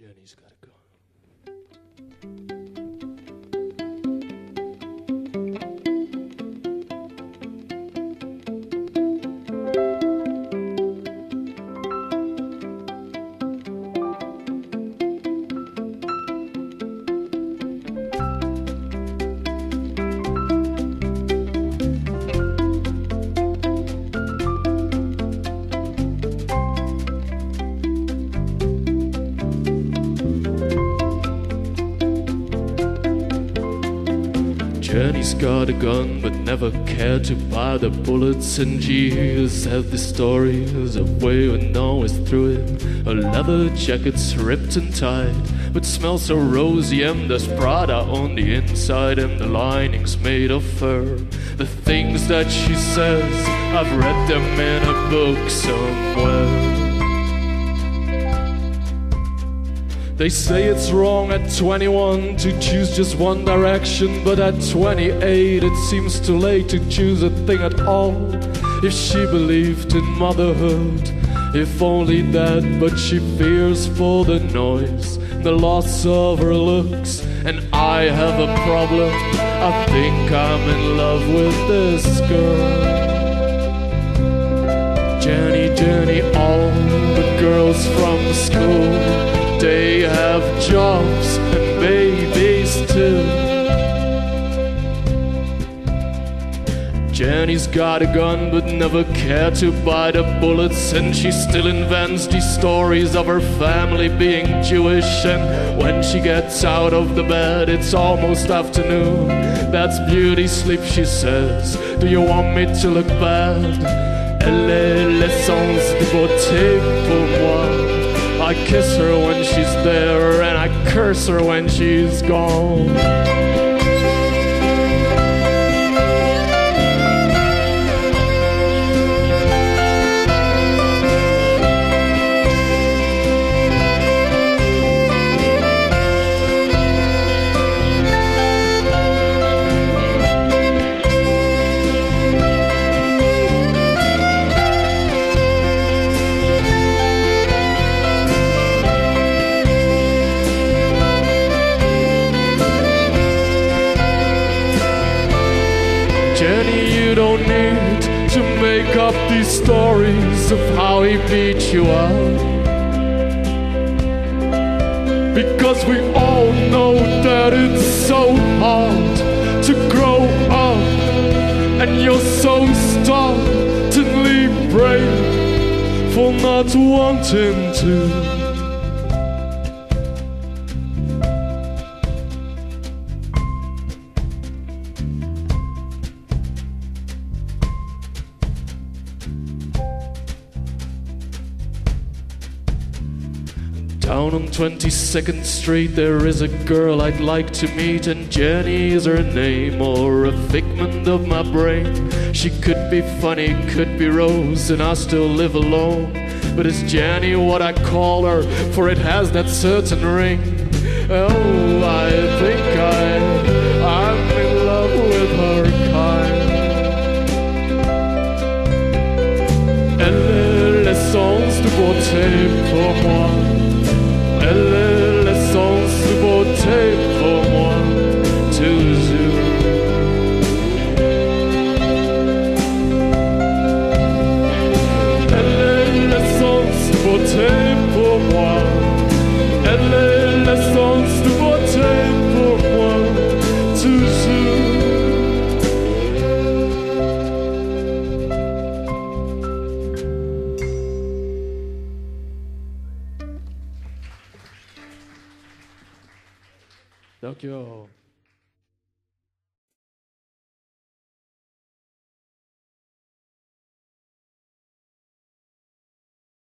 Jenny's gotta go. Jenny's got a gun, but never cared to buy the bullets. And years have the stories of way when always through it. Her leather jacket's ripped and tight, but smells so rosy. And there's Prada on the inside, and the lining's made of fur. The things that she says, I've read them in a book somewhere. They say it's wrong at 21 to choose just one direction, but at 28 it seems too late to choose a thing at all. If she believed in motherhood, if only that, but she fears for the noise, the loss of her looks, and I have a problem. I think I'm in love with this girl. Jenny, Jenny, all the girls from school and babies too. Jenny's got a gun but never cared to buy the bullets, and she still invents these stories of her family being Jewish. And when she gets out of the bed, it's almost afternoon. That's beauty sleep, she says. Do you want me to look bad? Elle est l'essence de beauté pour moi. I kiss her when she's there, and I curse her when she's gone. You don't need to make up these stories of how he beat you up. Because we all know that it's so hard to grow up, and you're so startlingly brave for not wanting to. Down on 22nd Street, there is a girl I'd like to meet, and Jenny is her name, or a figment of my brain. She could be funny, could be Rose, and I still live alone. But it's Jenny what I call her, for it has that certain ring. Oh, I think I, I'm in love with her kind. Elle est l'essence de beauté pour moi. Thank you.